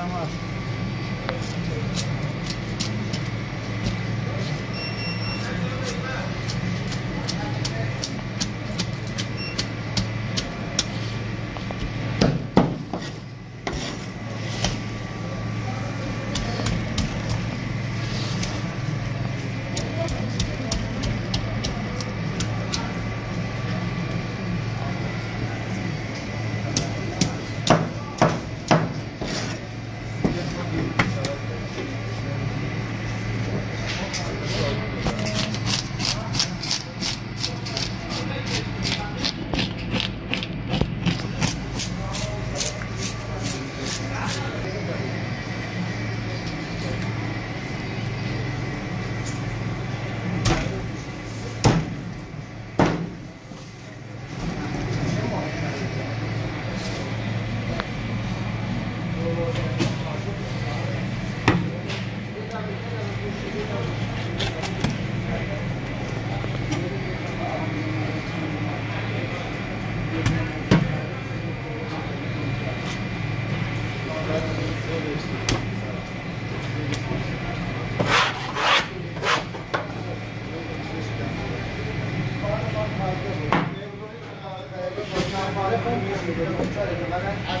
сама از